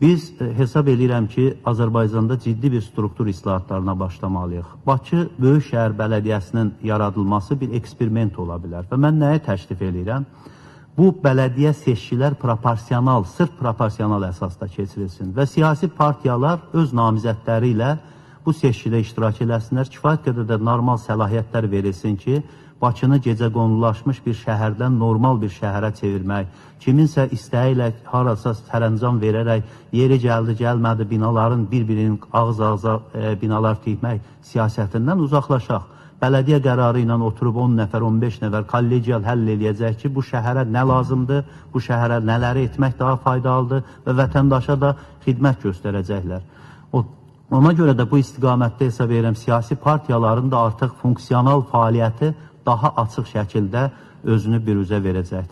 Biz e, hesab edirəm ki, Azərbaycanda ciddi bir struktur islahatlarına başlamalıyıq. Bakı Böyük Şəhər Bələdiyyəsinin yaradılması bir eksperiment ola bilər və mən nəyə təklif edirəm? Bu bələdiyyə seçkilər proporsional, sırf proporsional əsasda keçirilsin və siyasi partiyalar öz namizədləri ilə bu seçkidə iştirak eləsinlər. Kifayət qədər də normal səlahiyyətlər verilsin ki, Bakını gecə qonulaşmış bir şəhərdən normal bir şəhərə çevirmək, kiminsə istəyi ilə harasa sərəncam verərək yeri gəldi, gəlmədi binaların bir-birinin ağız-ağıza e, binalar tikmək siyasətindən uzaqlaşaq. Bələdiyyə qərarı ilə oturub 10 nəfər, 15 nəfər kollegial həll eləyəcək ki, bu şəhərə nə lazımdır, bu şəhərə nələri etmək daha faydalıdır və vətəndaşa da xidmət göstərəcəklər. O Ona görə də bu istiqamətdə hesab edirəm siyasi partiyaların da artıq funksional fəaliyyəti daha açıq şəkildə özünü biruzə verəcəkdir.